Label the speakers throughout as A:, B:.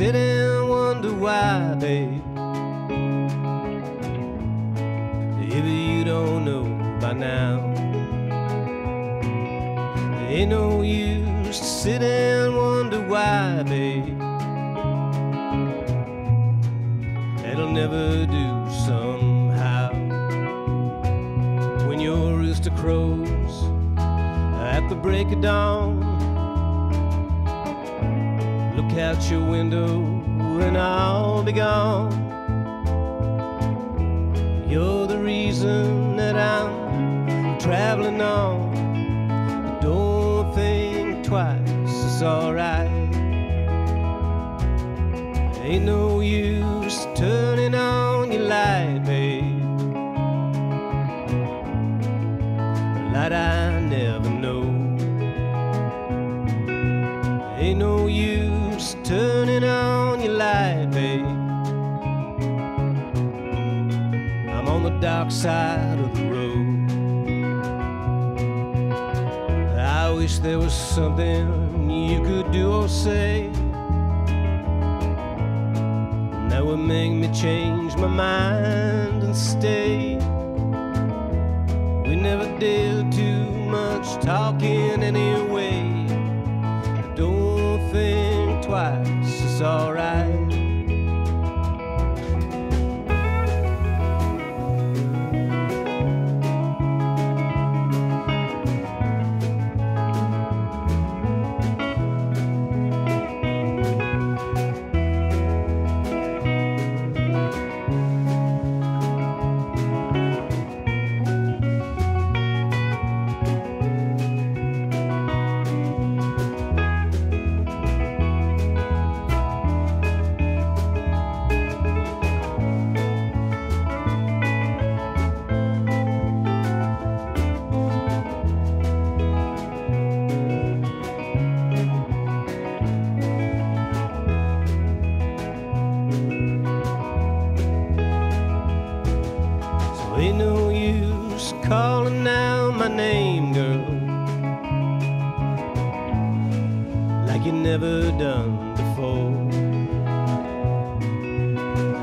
A: wonder why, babe. If you don't know by now, ain't no use to sit and wonder why, babe. It'll never do somehow. When your rooster crows at the break of dawn, look out your window and I'll be gone. You're the reason that I'm traveling on. Don't think twice, it's alright. Ain't no use turning on your light, babe. Light dark side of the road. I wish there was something you could do or say that would make me change my mind and stay. We never did too much talking anyway. Don't think twice, it's alright. Ain't no use calling out my name, girl, like you never done before.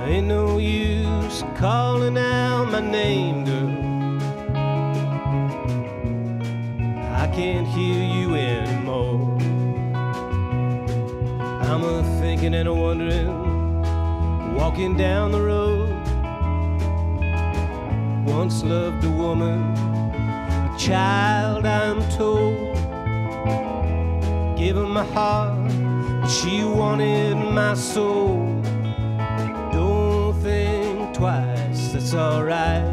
A: Ain't no use calling out my name, girl. I can't hear you anymore. I'm a thinking and a wondering, walking down the road once loved a woman, a child, I'm told. Gave her my heart, but she wanted my soul. Don't think twice, that's alright.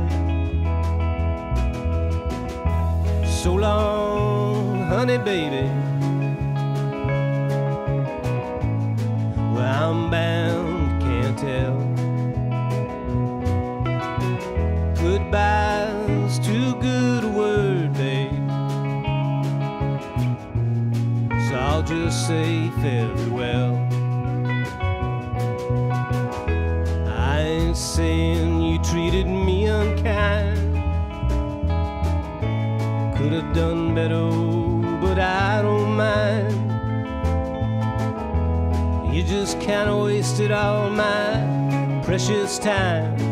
A: So long, honey, baby. Where I'm bound, I'll just say farewell. I ain't saying you treated me unkind. Could have done better, but I don't mind. You just kinda wasted all my precious time.